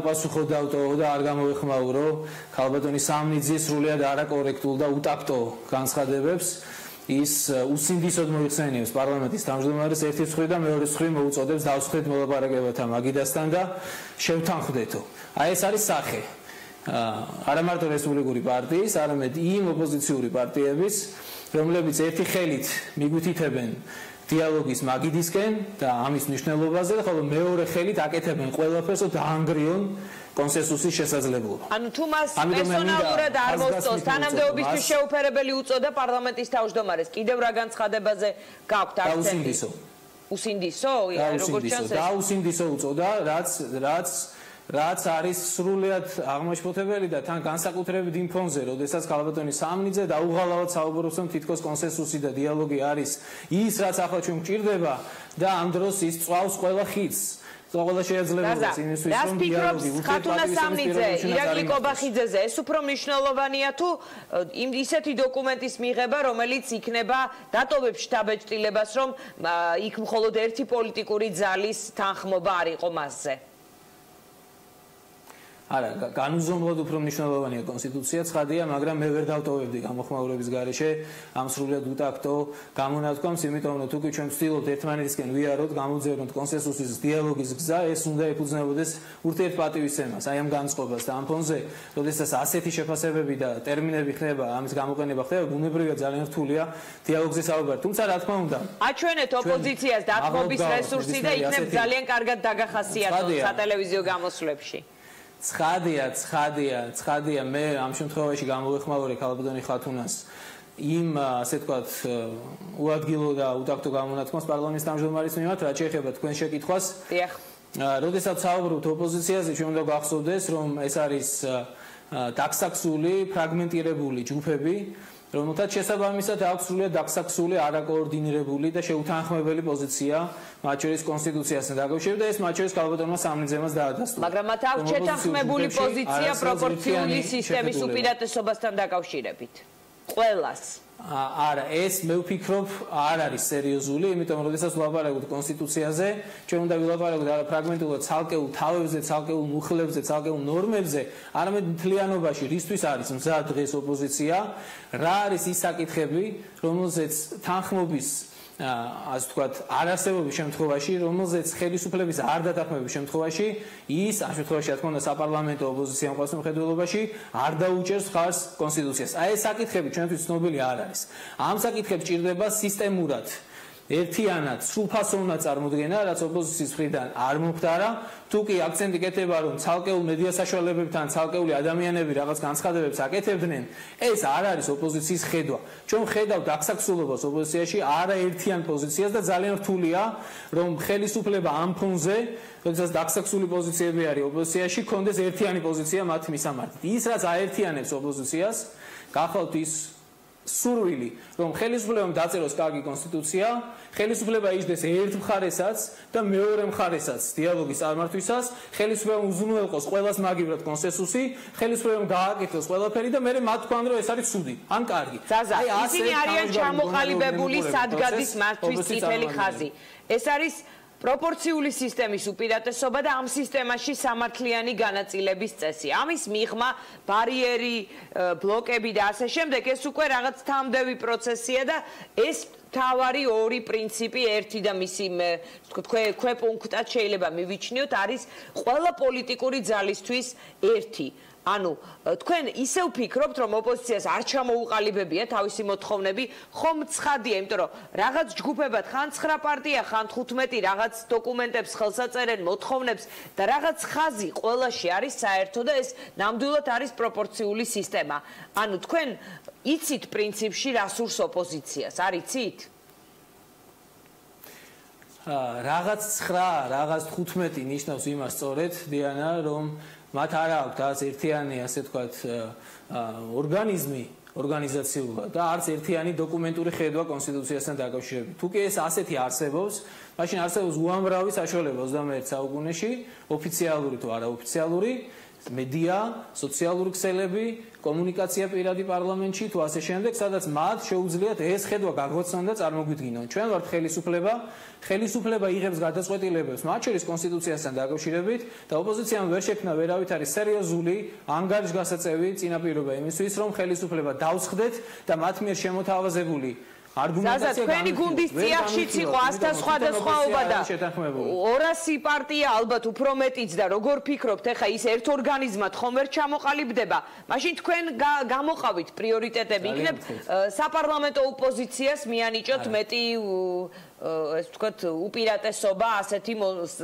უპასუხოდავტო და არ გამოეხმაურო ქალბატონი სამნიძე სრულიად არაკორექტულ და უტაქტო განცხადებებს ის უსინდისოდ მოიხსენიებს პარლამენტის თავმჯდომარეს ერთი ხრი და მეორე ხრი მოუწოდებს დავსხვით მოლაპარაკებათა მაგიდასთან და შევთანხმდეთო. აი ეს არის სახე. არა მარტო რესპუბლიკური პარტიის, არამედ იმ ოპოზიციური პარტიების, რომლებიც ერთი ხელით მიგვითითებენ დიალოგის მაგიდისკენ და ამის მნიშვნელობაზე, ხოლო მეორე ხელით აკეთებენ ყველაფერს, რომ დაანგრიონ კონსენსუსის შესაძლებლობა. ანუ თუ მას პერსონალურად არ მოსწოს, თანამდებობისთვის შეუფერებელი უწოდა პარლამენტის თავმჯდომარეს, კიდევ რა განცხადებაზე გაქვთ აქცენტი? დაუსინდისო. usindisო? როგორ ჩანს ეს? დაუსინდისო უწოდა, რაც რაც რაც არის სრულიად აღმაშფოთებელი და თან განსაკუთრებით იმ ფონზე, როდესაც კალბატონი სამნიძე და უღალავად საუბრობს, რომ თითქოს კონსენსუსი და დიალოგი არის ის, რაც ახლა ჩვენ გვჭირდება და ამ დროს ის წვავს ყველა ხიდს. ყველა შეიძლება იმისთვის რომ დიალოგი ხათუნა სამნიძე ირაკლი კობახიძეზე? ეს უფრო მნიშვნელოვანია თუ იმ ისეთი დოკუმენტის მიღება რომელიც იქნება დატოვებს შტაბეჭდილებას რომ იქ მხოლოდ ერთი პოლიტიკური ძალის თანხმობა არ იყო მასზე არა, განუზომლოდ უფრო მნიშვნელოვანია კონსტიტუცია, ცხადია, მაგრამ მე ვერ დავტოვებდი გამოხმაურების გარეშე ამ სრულიად უტაქტო გამონათქვამს, იმიტომ რომ თუკი ჩვენ ვცდილობთ ერთმანეთისკენ ვიაროთ, გამოძეროთ კონსენსუსის დიალოგის გზა, ეს უნდა ეფუძნებოდეს ურთიერთპატივისცემას, აი ამ განწყობას და ამ ფონზე, როდესაც ასეთი შეფასებები და ტერმინები ხდება, ამის გამოყენება ხდება, ბუნებრივია ძალიან რთულია დიალოგზე საუბარი. თუმცა რა თქმა უნდა, აჩვენეთ ოპოზიციას დათმობის რესურსი და იქნებ ძალიან კარგად დაგახასიათოს სატელევიზიო გამოსვლებში. ცხადია, ცხადია, ცხადია მე ამ შემთხვევაში გამოვეხმაურე ქალბატონი ხათუნას იმ ასე ვთქვათ უადგილო და უტაქტო გამონათქმას პარლამენტის თავმჯდომარის მიმართ, რაც შეეხება თქვენ შეკითხვას. დიახ. როდესაც საუბრობთ ოპოზიციაზე, ჩვენ უნდა გახსოვდეს, რომ ეს არის დაქსაქსული, ფრაგმენტირებული ჯგუფები, რომელთაც შესაბამისად აქვს სრულიად დაქსაქსული, არაკოორდინირებული და შეუთანხმებელი პოზიცია მათ შორის კონსტიტუციასთან დაკავშირებით და ეს მათ შორის კალბატონმა სამნიძემას დაადასტურა. მაგრამ მათ აქვს შეთანხმებული პოზიცია პროპორციული სისტემის უპირატესობასთან დაკავშირებით. ყველას. არა, ეს მე ვფიქრობ, არ არის სერიოზული, იმიტომ რომ შესაძლოა ვლაპარაკოთ კონსტიტუციაზე, ჩვენ უნდა ვილაპარაკოთ არა ფრაგმენტულად ცალკეულ თავებზე, ცალკეულ მუხლებზე, ცალკეულ ნორმებზე, არამედ მთლიანობაში, რისთვის არის მზა დღეს ოპოზიცია, რა არის ის საკითხები, რომელზეც თანხმობის ასე ვთქვათ, არასებობის შემთხვევაში, რომელზეც ხელისუფლების არ დათანხმების შემთხვევაში, ის ამ შემთხვევაში, რა თქმა უნდა, საპარლამენტო ოპოზიციამ ყავს მხედველობაში, არ დაუჭერს ხარს კონსტიტუციას. აი ეს საკითხები ჩვენთვის ცნობილი არ არის. ამ საკითხებს ჭირდება სისტემურად ერთიანად სრულფასოვნად წარმოდგენა, რაც ოპოზიციის მხრიდან არ მომხდარა, თუ კი აქცენტი კეთება, რომ ცალკეულ მედია საშუალებებთან ცალკეული ადამიანები რაღაც განცხადებებს აკეთებდნენ, ეს არ არის ოპოზიციის ხედვა. ჩვენ ხედავთ აქსაქსულობას ოპოზიციაში არაერთიან პოზიციას და ძალიან რთულია, რომ ხელისუფლება ამ ფონზე, როდესაც დაქსაქსული პოზიციები არის ოპოზიციაში, კონდეს ერთიანი პოზიცია მათ მისამართით. ის რაც აერთიანებს ოპოზიციას, გახავთ ის სურვილი, რომ ხელისუფლებამ დაწეროს კარგი კონსტიტუცია, ხელისუფლება იჯდეს ერთ მხარესაც და მეორე მხარესაც დიალოგის წარმართვისას, ხელისუფლებამ უზრუნველყოს ყოველას მაგივრად კონსენსუსი, ხელისუფლებამ გააკეთოს ყველაფერი და მე მათ თქვან რომ ეს არის ცუდი, ან კარგი. აი ისინი არიან ჩამოყალიბებული სადგადის მართვის წითელი ხაზი. ეს არის პროპორციული სისტემის უპირატესობა და ამ სისტემაში სამართლიანი განაწილების წესი. ამის მიღმა ბარიერი, ბლოკები და ასე შემდეგ ეს უკვე რაღაც თამდევი პროცესია და ეს თავარი ორი პრინციპი, ერთი და მისი თქვე ქვეპუნქტად შეიძლება მივიჩნიოთ, არის ყველა პოლიტიკური ძალისთვის ერთი. ანუ თქვენ ისევ ფიქრობთ რომ ოპოზიციას არ ჩამოუყალიბებია თავისი მოთხოვნები. ხომ ცხადია იმიტომ რომ რაღაც ჯგუფებად ხან 9 პარტია ხან 15 რაღაც დოკუმენტებს ხელსაწერენ მოთხოვნებს და რაღაც ხაზი ყველაში არის საერთო და ეს ნამდვილად არის პროპორციული სისტემა. ანუ თქვენ იცით პრინციპში რას ურს ოპოზიციას? არიცით რაღაც 9 რაღაც 15 ნიშნავს იმას სწორედ დიანა რომ მათ არ აქვს დას ერთიანი ასე ვთქვათ ორგანიზმი ორგანიზაციულად და არც ერთიანი დოკუმენტური ხედვა კონსტიტუციასთან დაკავშირებით. თუ კი ეს ასეთი არსებობს, მაშინ არსებობს უამრავი საშუალება 21 საუკუნეში, ოფიციალური თუ არაოფიციალური მედია, სოციალური ქსელები, კომუნიკაცია პირადი პარლამენტში თუ ასე შემდეგ, სადაც მათ შეუძლიათ ეს ხედვა გაგვაცნონ და წარმოგვიდგინონ. ჩვენ ვართ ხელისუფლება, ხელისუფლება იღებს გადაწყვეტილებებს, მათ შორის კონსტიტუციასთან დაკავშირებით და ოპოზიციამ ვერ შექმნა ვერავითარი სერიოზული ანგარიშგასაწევი წინაპირობა იმისთვის, რომ ხელისუფლება დაუსხდეთ და მათ მიერ შემოთავაზებული არგუმენტაცია თქვენი გუნდის წიაღშიც იყო 100 სხვადასხვაობა და 200 პარტია ალბათ უფრო მეტიც და როგორ ფიქრობთ ეხა ის ერთ ორგანიზმად ხომ ვერ ჩამოყალიბდება? მაშინ თქვენ გამოყავით პრიორიტეტები. იქნებ საპარლამენტო ოპოზიციას მიანიჭოთ მეტი ეს ვთქვათ უპირატესობა ასეთი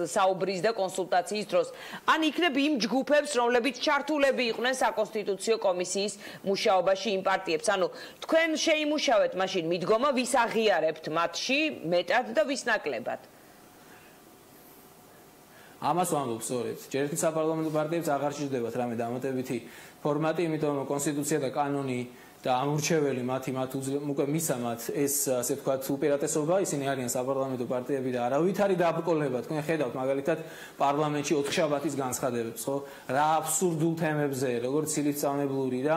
საუბრის და კონსულტაციის დროს. ან იქნებ იმ ჯგუფებს, რომლებიც ჩართულები იყვნენ საკონსტიტუციო კომისიის მუშაობაში იმ პარტიებს. ანუ თქვენ შეიმუშავეთ მაშინ მიდგომა, ვის აღიარებთ მათში მეტად და ვის ნაკლებად. ამას ვამბობ სწორედ. ჯერ ერთი საპარლამენტო პარტიებს აღარ შეждდებათ რამე დამატებითი ფორმატი, იმიტომ რომ კონსტიტუცია და კანონი და ამურჩეველი მათი მათ უკვე მისამათ ეს ასე ვთქვათ უპირატესობა ისინი არიან საპარლამენტო პარტიები და არავითარი დაბრკოლება. თქვენ ხედავთ მაგალითად პარლამენტში 4 შაბათის განცხადებებს ხო? რა აბსურდულ თემებზე როგორც სილიცავნებლური და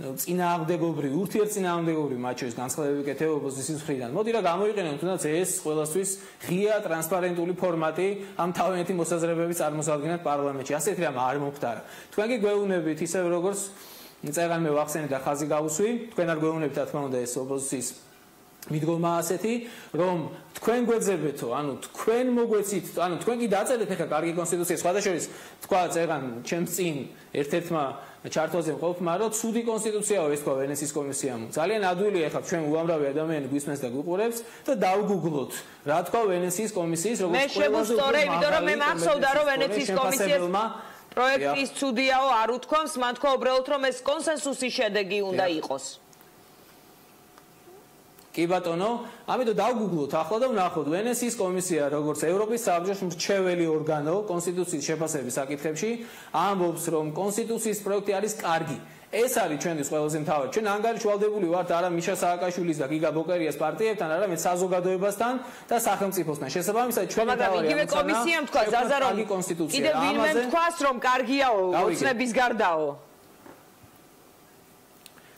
წინააღმდეგობრივი ურთიერთწინააღმდეგობრივი მათ შორის განცხადებები კეთება ოპოზიციის მხრიდან. მოდი რა გამოიყენოთ თუნდაც ეს ყოველასთვის ღია ტრანსპარენტული ფორმატი ამ თავიანთი მოსაზრებების წარმოსადგენად პარლამენტში. ასეთი რამ არ მომხდარა თქვენ კი გვეუბნებით ისევ როგორც წერან მე ვახსენე და ხაზი გავუსვი თქვენ არ გვეუბნებით რა თქმა უნდა ეს ოპოზიციის მიდგომა ასეთი რომ თქვენ გვეძებეთო ანუ თქვენ მოგვეცით ანუ თქვენ კი დაწერეთ ახლა კარგი კონსტიტუცია. სხვადასხვის თქვა წერან ჩემს წინ ერთ-ერთმა ჩარტოზე მყოფმა რომ ცუდი კონსტიტუციაო ეს თქვა ვენეციის კომისიამ. ძალიან ადვილია ახლა ჩვენ უამრავი ადამიანი გვისმენს და გვიყურებს და დავგუგლოთ რა თქვა ვენეციის კომისიის როგორც ყველა მე შეგუსწორე იმიტომ რომ მე მახსოვდა რომ ვენეციის კომისიას პროექტის ცუდიაო არ უთქვამს, მან თქვა უბრალოდ რომ ეს კონსენსუსის შედეგი უნდა იყოს. კი ბატონო, ამიტომ დავგუგლოთ ახლა და ვნახოთ ვენესიის კომისია, როგორც ევროპის საბჭოს მრჩეველი ორგანო კონსტიტუციის შეფასების საკითხებში, ამბობს რომ კონსტიტუციის პროექტი არის კარგი. ეს არის ჩვენი ყველაზე მთავარი. ჩვენ ანგარიშვალდებული ვართ არა მიშა სააკაშვილის და გიგა ბოკერიას პარტიებთან, არამედ საზოგადოებასთან და სახელმწიფოსთან. შესაბამისად ჩვენ მაგრამ იგივე კომისიამ თქვა ზაზაროვი კონსტიტუცია. კიდევ ვინმე თქვას რომ კარგიაო, ოცნების გარდაო.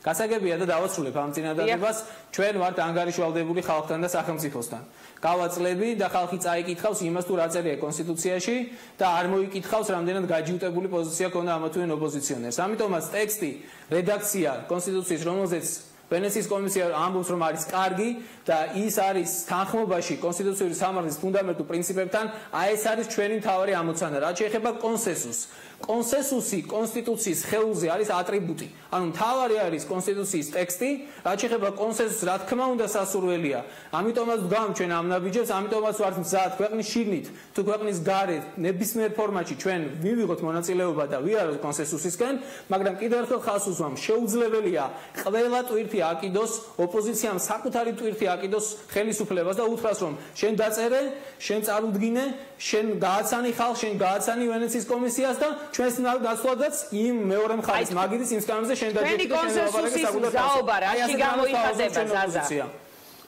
გასაგებია და დავასრულებ ამ წინადადებას. ჩვენ ვართ ანგარიშვალდებული ხალხთან და სახელმწიფოსთან. გავაწლები და ხალხი წაიკითხავს იმას თუ რა წერია კონსტიტუციაში და არ მოიკითხავს რამდენად გაჯიუტებული პოზიცია ქონდა ამათუენ ოპოზიციონერს. ამიტომაც ტექსტი, რედაქცია კონსტიტუციის რომელზეც ვენეციის კომისია ამბობს რომ არის კარგი და ის არის თანხმობაში კონსტიტუციური სამართლის ფუნდამენტურ პრინციპებთან, აი ეს არის ჩვენი მთავარი ამოცანა, რაც შეეხება კონსენსუსს. კონსენსუსი კონსტიტუციის ხელზე არის ატრიბუტი. ანუ მთავარი არის კონსტიტუციის ტექსტი, რაც შეეხება კონსენსუსს, რა თქმა უნდა სასურველია. ამიტომაც ვგამ ჩვენ ამ ნაბიჯებს, ამიტომაც ვართ მზად ქვეყნის შიგნით, თუ ქვეყნის გარეთ ნებისმიერ ფორმატში ჩვენ მივიღოთ მონაწილეობა და ვიაროთ კონსენსუსისკენ, მაგრამ კიდევ ერთხელ ხას უსვამ, შეუძლებელია ყველა ტვირთი აკიდოს ოპოზიციამ საკუთარი ტვირთი აკიდოს ხელისუფლებას და უთხრას რომ შენ დაწერე, შენ წარუდგინე, შენ გააცანი ხალხს, შენ გააცანი ვენეციის კომისიას და ჩვენს ნაცვლადაც იმ მეორე მხარის მაგიდის იმ სკამებზე შენ დაჯერე შენ ლაპარაკი საკუთარ საუბარ რაში გამოიხატება ზაზა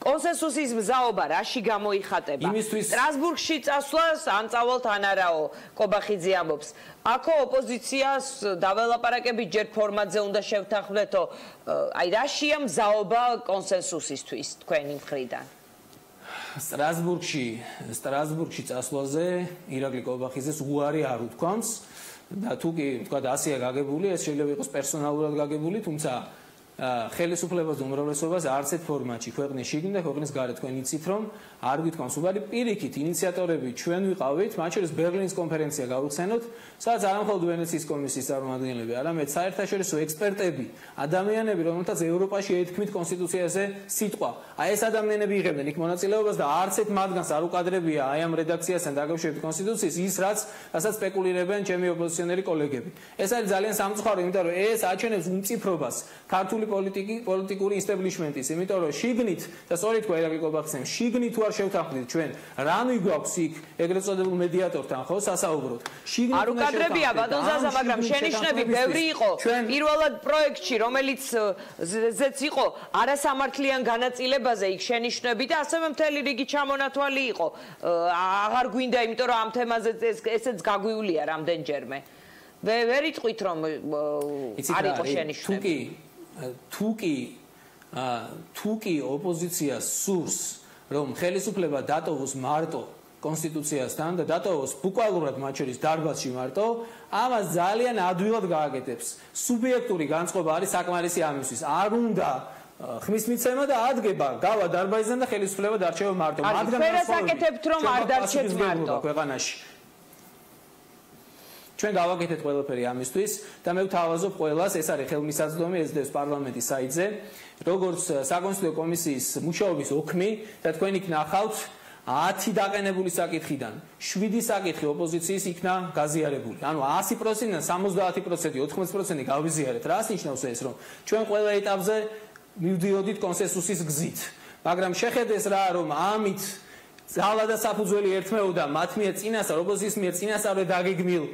კონსენსუსის მზაობა რაში გამოიხატება? სტრასბურგში წასვლას ან წავალთ ან არაო კობახიძე ამბობს. აქო ოპოზიციას დაველაპარაკები ჯერ ფორმატზე უნდა შევთანხმდეთო აი რაშია მზაობა კონსენსუსისთვის თქვენი მხრიდან? სტრასბურგში სტრასბურგში წასვლაზე ირაკლი კობახიძეს უარი არ უთქვამს. და თუ კი თქვა ასია გაგებული ეს შეიძლება იყოს პერსონალურად გაგებული თუმცა ხელისუფლებას უმრავლესობას არც ერთ ფორმატში ქვეყნის შიგნით და ქვეყნის გარეთ თქვენ იცით რომ არ გითქვამს უბრალოდ პირიქით ინიციატორები ჩვენ ვიყავით მათ შორის ბერლინის კონფერენცია გავუხსენოთ სადაც არ მხოლოდ ვენეციის კომისიის წარმომადგენლები არამედ საერთაშორისო ექსპერტები ადამიანები რომელთაც ევროპაში ეთქმით კონსტიტუციაზე სიტყვა. აი ეს ადამიანები იღებდნენ იქ მონაწილეობას და არც ერთ მათგანს არ უკადრებია აი ამ რედაქციასთან დაკავშირებით კონსტიტუციის ის რაც რასაც სპეკულირებენ ჩემი ოპოზიციონერი კოლეგები. ეს არის ძალიან სამწუხარო იმიტომ რომ ეს აჩვენებს უმწიფრობას ქართული ქართული პოლიტიკი პოლიტიკური ინსტაბლიშმენტის, იმიტომ რომ შიგნით და სწორედ თქვა ერაკლი კობახცემ, შიგნით ვარ შევთანხმდით ჩვენ, რა მიგვაქვს იქ ეგრეთ წოდებულ მედიატორთან, ხო, სასაუბროთ. შიგნით არ უკადრებია ბატონზაზა, მაგრამ შენიშნები ბევრი იყო. პირველად პროექტში, რომელიც ზეც იყო არასამართლიან განაწილებაზე იქ შენიშნები და ასევე მთელი რიგი ჩამონათვალი იყო. აღარ გვინდა, იმიტომ რომ ამ თემაზე ესეც გაგვიულია რამდენჯერმე. ვერ იტყვით რომ არ იყო შენიშვნები. თუკი თუკი თუკი ოპოზიცია სურს რომ ხელისუფლება დატოვოს მარტო კონსტიტუციასთან და დატოვოს ბუკვალურად მათ შორის დარბაზში მარტო, ამას ძალიან ადვილად გააკეთებს. სუბიექტური განწყობა არის საკმარისი ამისთვის. არ უნდა ხმის მიცემა და ადგება გავა დარბაზიდან და ხელისუფლება დარჩება მარტო. მაგრამ ეს საკეთებთ რომ არ დარჩეთ მარტო ქვეყანაში. ჩვენ გავაკეთეთ ყველაფერი ამისთვის და მე ვთავაზობ ყველას, ეს არის ხელმისაწვდომი SDS პარლამენტის საიტზე, როგორც საკონსტიტუციო კომისიის მუშაობის ოქმი და თქვენ იქ ნახავთ 10 დაყენებული საკითხიდან 7 საკითხი ოპოზიციის იქნა გაზიარებული. ანუ 100%-დან 70%, 80% გავიზიარეთ. რას ნიშნავს ეს, რომ ჩვენ ყველა ეტაპზე მივდიოდით კონსენსუსის გზით. მაგრამ შეხედეს რა, რომ ამით ძალა და საფუძველი ერთმეოდა მათ მიერ წინასწარ ოპოზიციის მიერ წინასწარ დაგეგმილ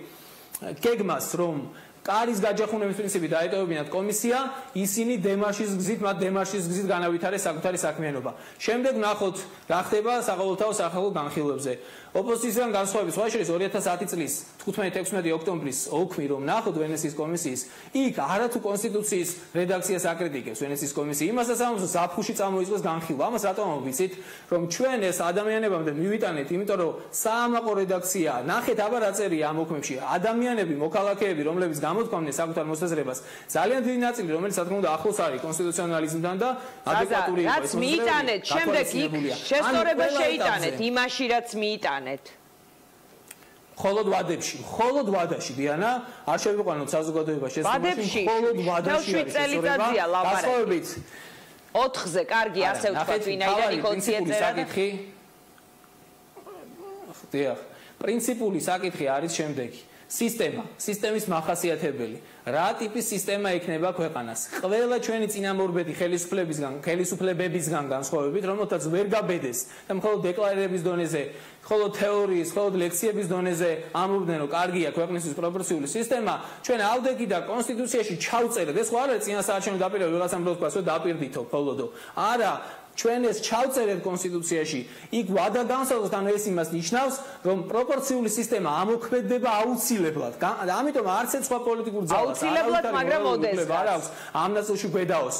გეგმას, რომ კარის გაჯახუნების პრინციპი დაეტოვებინათ კომისია, ისინი დემარშის გზით, მათ დემარშის გზით განავითარეს საკუთარი საქმიანობა. შემდეგ ნახოთ, რა ხდება საყოველთაო სახალხო განხილვებზე. ოპოზიციიდან განსხვავებით, სხვა შეიძლება 2010 წლის 15-16 ოქტომბრის ოქმი რომ ნახოთ ვენეციის კომისიის, იქ არათუ კონსტიტუციის რედაქციას აკრიტიკებს ვენეციის კომისია. იმასაც ამბობს, რომ საფუში წამოიწყოს განხილვა. ამას რატომ ამბობთ? რომ ჩვენ ეს ადამიანებამდე მივიტანეთ, იმიტომ რომ საამაყო რედაქცია, ნახეთ აბა რა წერია ამ ოქმებში. ადამიანები, მოქალაქეები, რომლებიც გამოთქვამდნენ საკუთარ მოსაზრებას, ძალიან დიდი ნაწილი, რომელიც რა თქმა უნდა ახლოს არის კონსტიტუციონალიზმთან და ადეკვატური იყო. რაც მიიტანეთ, შემდეგ იქ შესწორება შეიტანეთ იმაში, რაც მიიტანეთ. ვიტანეთ? холод ვადებში, холод ვადაში, დიანა, არ შევიყვანოთ საზოგადოება შესაძლებელი, холод ვადაში არის წელიწადია ლაპარაკი. 4-ზე, კარგი, ასე ვთქვათ, ვინაიდან იქოციეთ საკითხი. ხდია. პრინციპული საკითხი არის შემდეგი. სისტემა, სისტემის מחასიათებელი. რა ტიპის სისტემა ექნება ქვეყანას? ყველა ჩვენი წინამორბედი ხელისუფლებისგან, ხელისუფლებებისგან განსხვავებით, რომელთაც ვერ გაბედეს და მხოლოდ დეკლარირების დონეზე, მხოლოდ თეორიის, მხოლოდ ლექციების დონეზე ამობდნენ, რომ კარგია ქვეყნისთვის პროპორციული სისტემა, ჩვენ ავდეგი და კონსტიტუციაში ჩავწერეთ. ეს ხო არა წინასაარჩევნო დაპირება ვიღაცამ რო თქვა, რომ დაპირდითო მხოლოდო. არა, ჩვენ ეს ჩავწერეთ კონსტიტუციაში, იქ ვადა განსაზღვრეთ, ანუ ეს იმას ნიშნავს, რომ პროპორციული სისტემა ამოქმედება აუცილებლად. ამიტომ არც ეს სხვა პოლიტიკურ ძალას აუცილებლად, მაგრამ ოდესღაც არ აქვს ამ ნაწილში გვედაოს.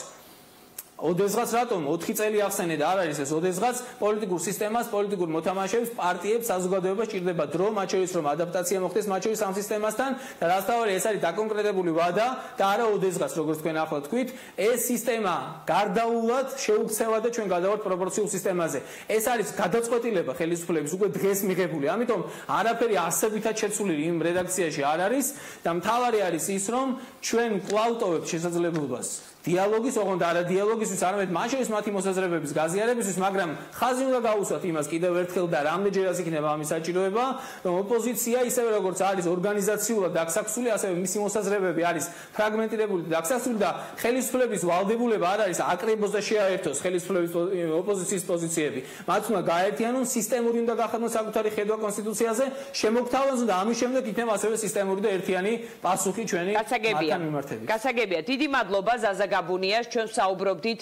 ოდესღაც რატომ? 4 წელი ახსენეთ არ არის ეს. ოდესღაც პოლიტიკურ სისტემას პოლიტიკურ მოთამაშეებს პარტიებს საზოგადოება ჭირდება. დრო მათ შორის რომ ადაპტაცია მოხდეს მათ შორის ამ სისტემასთან. და რასთავარი ეს არის დაკონკრეტებული ვადა და არა ოდესღაც როგორც თქვენ ახლა თქვით ეს სისტემა გარდაულად შეუქცევა და ჩვენ გადავართ პროპორციულ სისტემაზე. ეს არის გადაწყვეტილება ხელისუფლების უკვე დღეს მიღებული. ამიტომ არაფერი ასებითად შეცვლილი იმ რედაქციაში არ არის და მთავარი არის ის რომ ჩვენ კლავტოვებთ შესაძლებლობას დიალოგის, ოღონდ არა დიალოგისთვის, არამედ მაშინ მათი მოსაზრებების გაზიარებისთვის, მაგრამ ხაზი უნდა გაუსვათ იმას კიდევ ერთხელ და რამდენჯერაც იქნება ამის საჭიროება, რომ ოპოზიცია ისევე როგორც არის ორგანიზაციულად დაკსაქსული, ასევე მისი მოსაზრებები არის ფრაგმენტირებული და დაკსაქსული და ხელისუფლების ვალდებულება არ არის აკრებოს და შეაერთოს ხელისუფლების ოპოზიციის პოზიციები. მათ უნდა გაერთიანონ სისტემური უნდა გახადოს საკუთარი ხედვა კონსტიტუციაზე, შემოგთავაზონ და ამის შემდეგ იქნება ასევე სისტემური და ერთიანი პასუხი ჩვენი მართლმიმართების. გასაგებია. დიდი მადლობა ზაზა გაბუნიას ჩვენ საუბრობდით